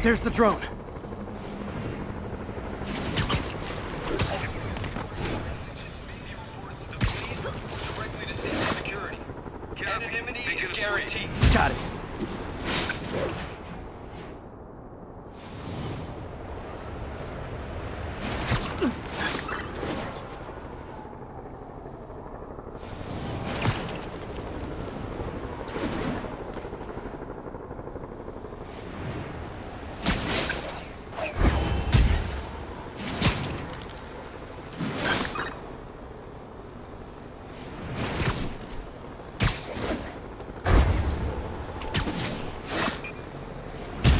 There's the drone. Got it.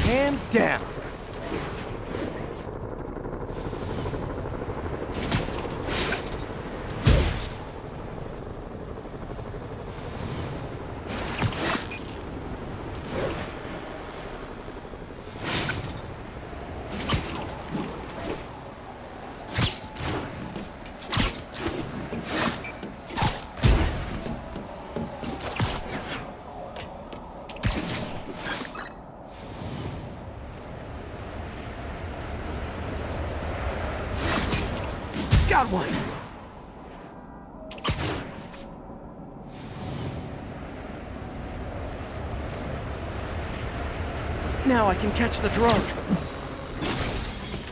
And down. Got one. Now I can catch the drone.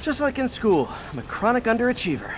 Just like in school, I'm a chronic underachiever.